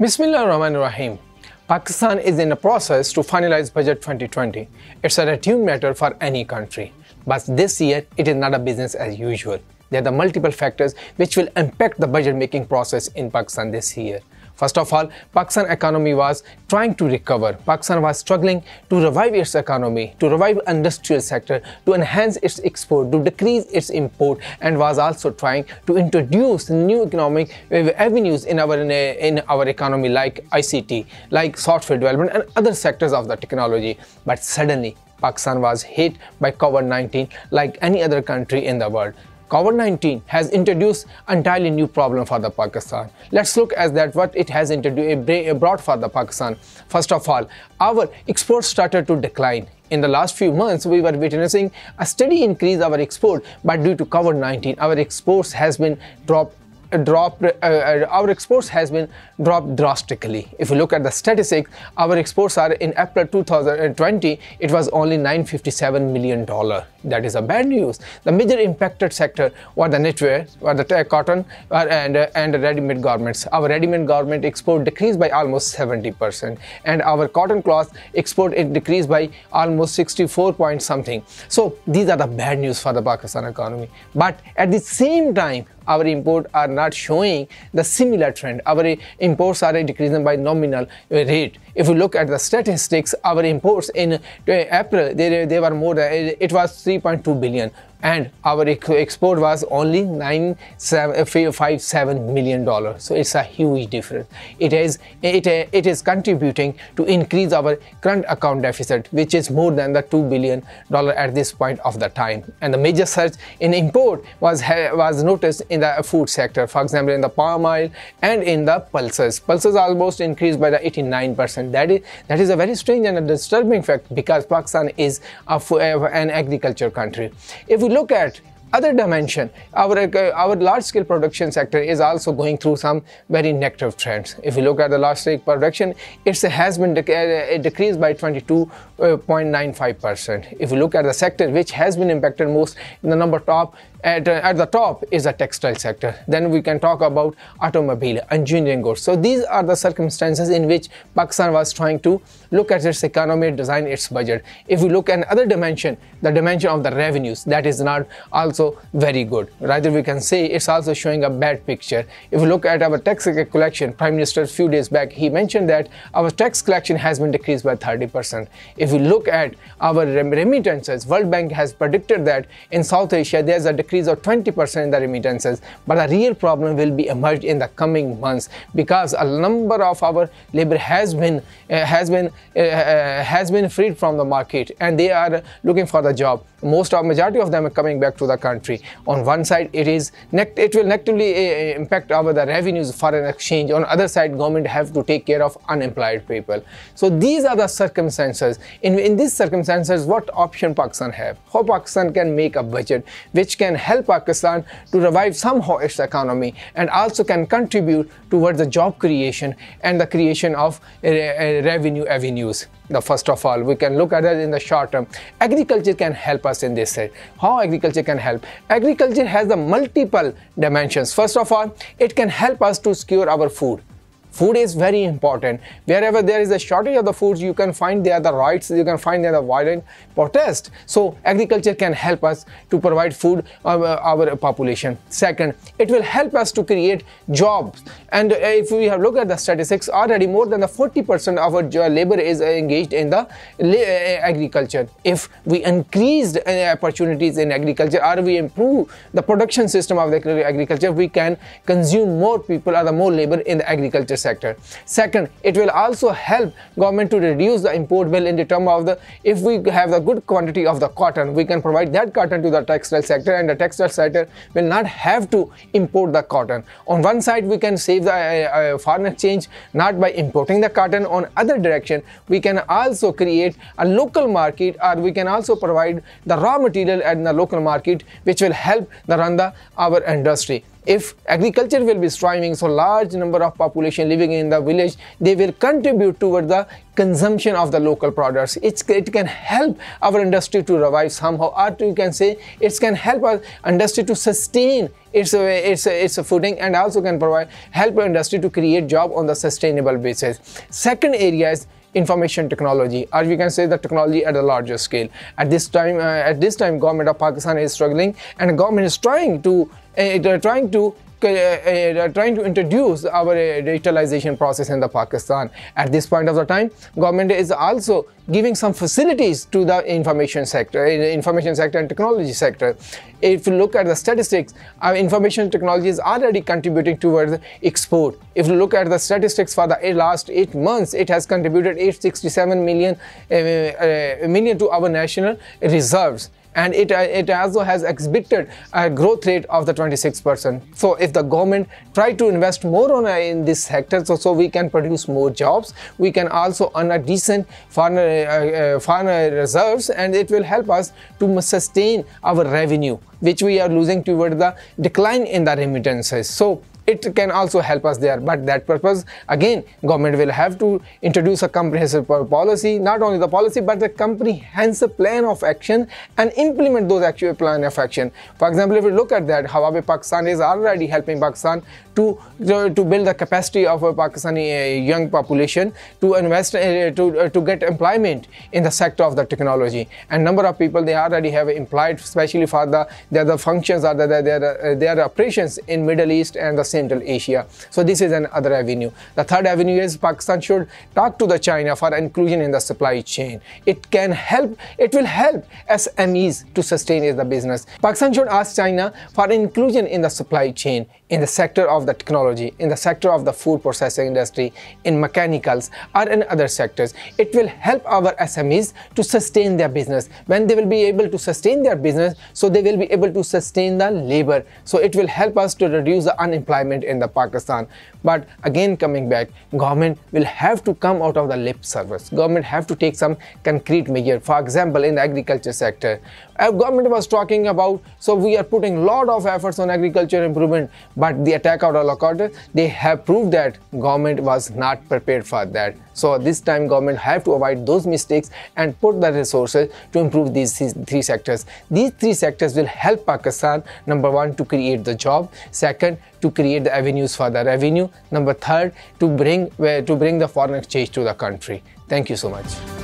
Bismillah ar-Rahman ar-Rahim. Pakistan is in a process to finalize budget 2020. It's a routine matter for any country. But this year, it is not a business as usual. There are the multiple factors which will impact the budget making process in Pakistan this year. First of all, Pakistan economy was trying to recover. Pakistan was struggling to revive its economy, to revive industrial sector, to enhance its export, to decrease its import, and was also trying to introduce new economic avenues in our in our economy like ICT, like software development, and other sectors of the technology. But suddenly, Pakistan was hit by COVID-19 like any other country in the world. COVID-19 has introduced entirely new problem for the Pakistan. Let's look at that what it has introduced eh, eh, brought for the Pakistan. First of all, our exports started to decline. In the last few months, we were witnessing a steady increase of our export, but due to COVID-19, our exports has been dropped dropped, uh, our exports has been dropped drastically. If you look at the statistics, our exports are in April 2020, it was only 957 million dollar. That is a bad news. The major impacted sector were the knitwear, were the cotton, and uh, and ready-made garments. Our ready-made garment export decreased by almost 70%, and our cotton cloth export it decreased by almost 64 point something. So these are the bad news for the Pakistan economy. But at the same time, our import are not showing the similar trend. Our imports are decreasing by nominal rate. If we look at the statistics, our imports in April, they, they were more, it was 3.2 billion. And our export was only 957 uh, million dollars. So it's a huge difference. It is it, uh, it is contributing to increase our current account deficit which is more than the 2 billion dollar at this point of the time. And the major surge in import was was noticed in the food sector for example in the palm oil and in the pulses. Pulses almost increased by the 89 percent. That is that is a very strange and a disturbing fact because pakistan is a, uh, an agriculture country. If we look at other dimension, our, uh, our large-scale production sector is also going through some very negative trends. If you look at the large-scale production, it has been dec uh, decreased by 22.95%. If you look at the sector which has been impacted most in the number top, at, uh, at the top is the textile sector. Then we can talk about automobile, engineering goods. So these are the circumstances in which Pakistan was trying to look at its economy, design its budget. If we look at another dimension, the dimension of the revenues, that is not also very good. Rather, we can say it's also showing a bad picture. If we look at our tax collection, Prime Minister a few days back, he mentioned that our tax collection has been decreased by 30%. If we look at our remittances, World Bank has predicted that in South Asia, there's a decrease of 20% in the remittances. But a real problem will be emerged in the coming months because a number of our labor has been uh, has been uh, uh, has been freed from the market and they are looking for the job. Most of majority of them are coming back to the country. On one side, it is it will negatively uh, impact our the revenues foreign exchange. On other side, government have to take care of unemployed people. So these are the circumstances. In in these circumstances, what option Pakistan have? How Pakistan can make a budget which can help Pakistan to revive somehow its economy and also can contribute towards the job creation and the creation of uh, uh, revenue avenues. The first of all, we can look at it in the short term. Agriculture can help us in this. How agriculture can help? Agriculture has the multiple dimensions. First of all, it can help us to secure our food. Food is very important. Wherever there is a shortage of the foods, you can find there the rights, you can find there the violent protest. So agriculture can help us to provide food uh, our population. Second, it will help us to create jobs. And if we have looked at the statistics, already more than the 40% of our labor is engaged in the uh, agriculture. If we increase uh, opportunities in agriculture or we improve the production system of the agriculture, we can consume more people or the more labor in the agriculture sector. Second, it will also help government to reduce the import bill in the term of the, if we have a good quantity of the cotton, we can provide that cotton to the textile sector and the textile sector will not have to import the cotton. On one side, we can save the uh, uh, foreign exchange not by importing the cotton. On other direction, we can also create a local market or we can also provide the raw material at the local market which will help the run the our industry. If agriculture will be thriving so large number of population living in the village they will contribute toward the consumption of the local products. It's, it can help our industry to revive somehow or you can say it can help our industry to sustain its its its footing and also can provide help our industry to create job on the sustainable basis. Second area is information technology or we can say the technology at a larger scale. At this time uh, at this time government of pakistan is struggling and government is trying to uh, trying to uh, uh, trying to introduce our uh, digitalization process in the Pakistan. At this point of the time, government is also giving some facilities to the information sector, information sector and technology sector. If you look at the statistics, our information technology is already contributing towards export. If you look at the statistics for the last eight months, it has contributed 867 million, uh, uh, million to our national reserves and it, uh, it also has exhibited a growth rate of the 26%. So if the government try to invest more on uh, in this sector, so, so we can produce more jobs, we can also earn a decent foreign, uh, uh, foreign reserves and it will help us to sustain our revenue which we are losing toward the decline in the remittances. So it can also help us there but that purpose again government will have to introduce a comprehensive policy not only the policy but the comprehensive plan of action and implement those actual plan of action. For example if we look at that Huawei Pakistan is already helping Pakistan to to build the capacity of a Pakistani uh, young population to invest uh, to uh, to get employment in the sector of the technology and number of people they already have employed especially for the their the functions or the, their their operations in Middle East and the Central Asia. So this is another avenue. The third avenue is Pakistan should talk to the China for inclusion in the supply chain. It can help, it will help SMEs to sustain the business. Pakistan should ask China for inclusion in the supply chain in the sector of the technology, in the sector of the food processing industry, in mechanicals or in other sectors. It will help our SMEs to sustain their business. When they will be able to sustain their business, so they will be able to sustain the labor. So it will help us to reduce the unemployment in the Pakistan. But again coming back, government will have to come out of the lip service. Government have to take some concrete measure. For example, in the agriculture sector, Our government was talking about, so we are putting a lot of efforts on agriculture improvement, but the attack of the they have proved that government was not prepared for that. So this time government have to avoid those mistakes and put the resources to improve these three sectors. These three sectors will help Pakistan, number one, to create the job, second, to create the avenues for the revenue, number third, to bring, to bring the foreign exchange to the country. Thank you so much.